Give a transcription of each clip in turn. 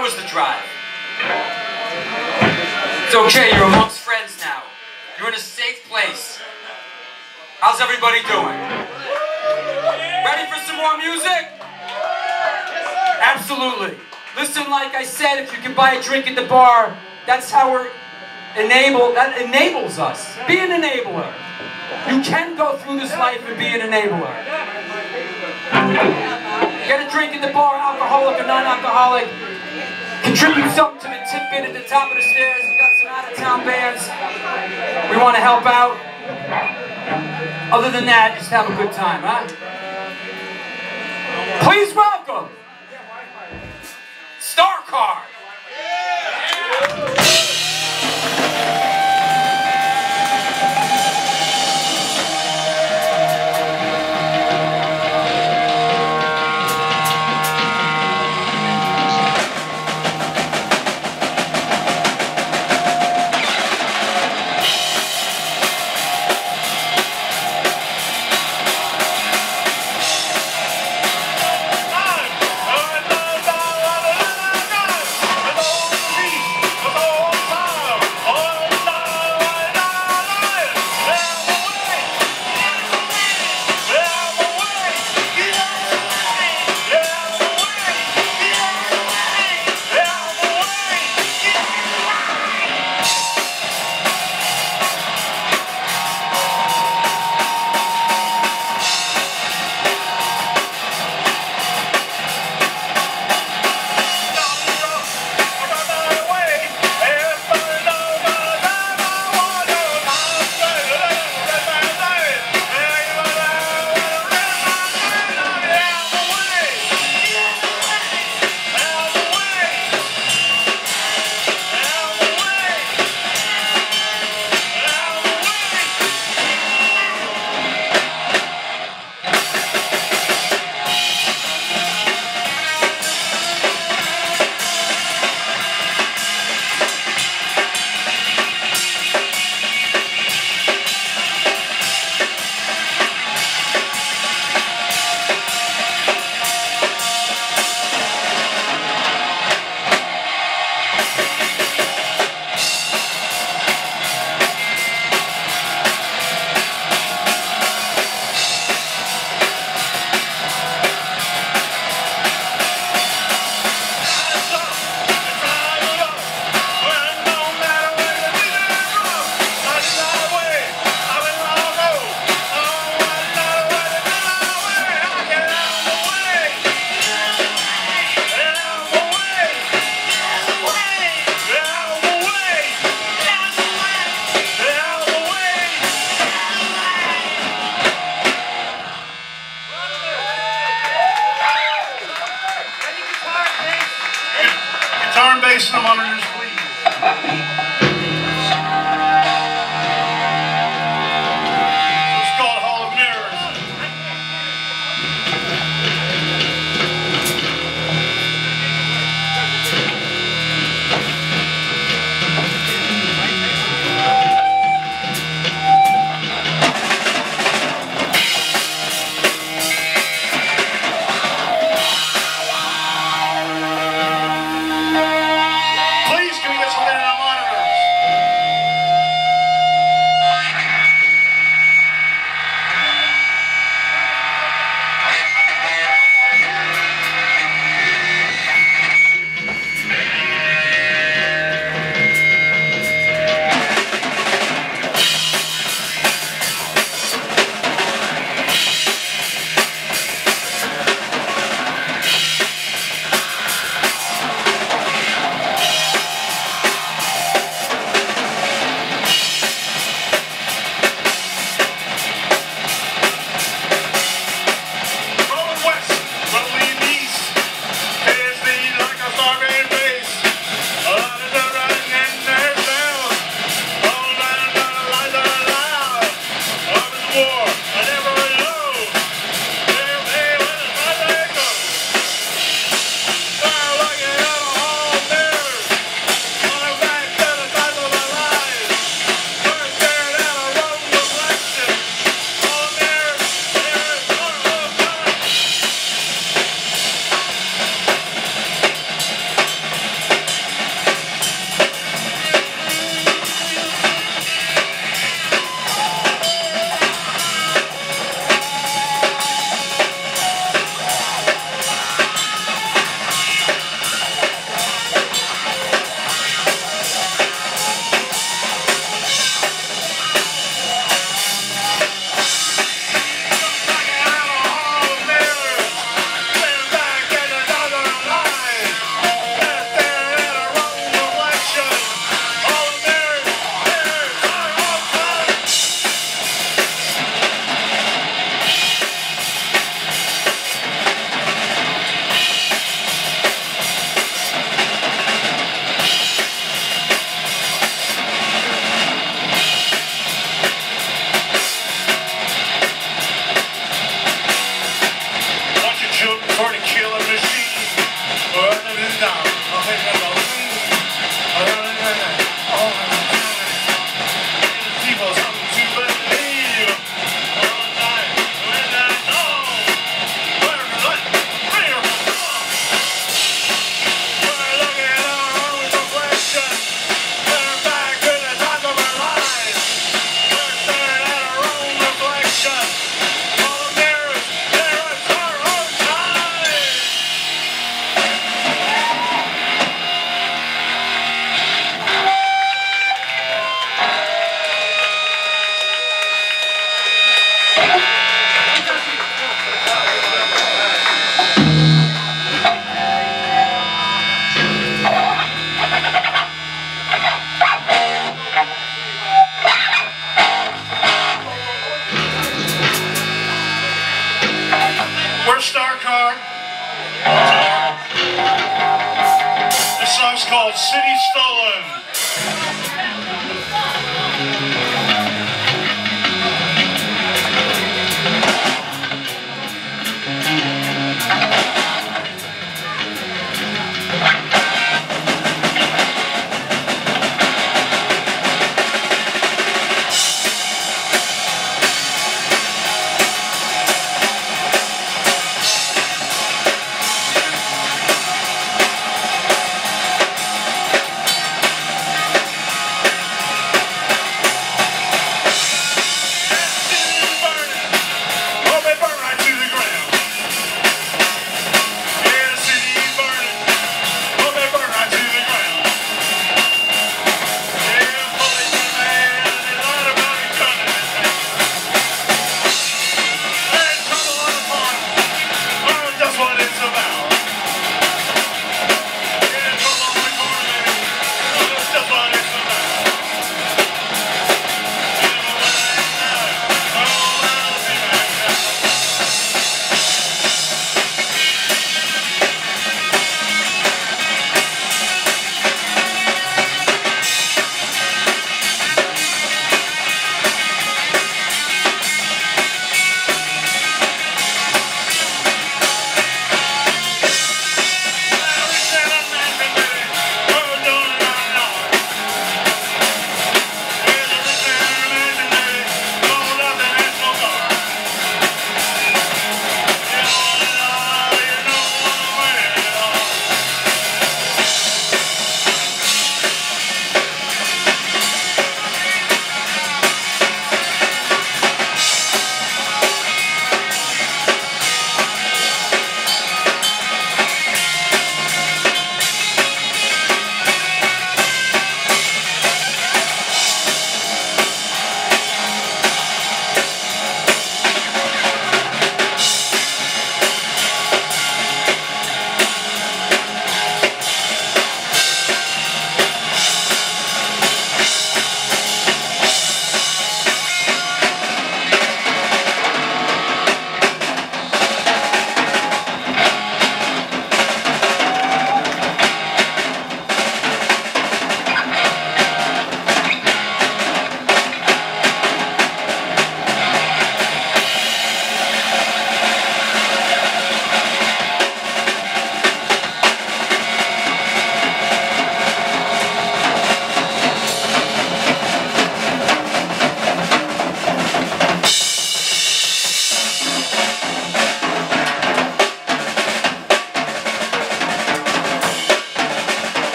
Was the drive? It's okay, you're amongst friends now. You're in a safe place. How's everybody doing? Ready for some more music? Absolutely. Listen, like I said, if you can buy a drink at the bar, that's how we're enabled. That enables us. Be an enabler. You can go through this life and be an enabler. Get a drink at the bar, alcoholic or non-alcoholic. Contribute something to the tidbit at the top of the stairs. We've got some out-of-town bands. We want to help out. Other than that, just have a good time, huh? Please welcome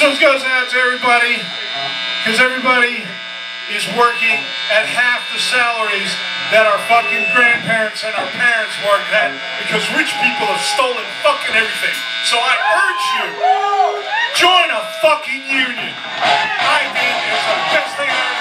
This one goes out to everybody, because everybody is working at half the salaries that our fucking grandparents and our parents worked at because rich people have stolen fucking everything. So I urge you, join a fucking union. I think it's the best thing I ever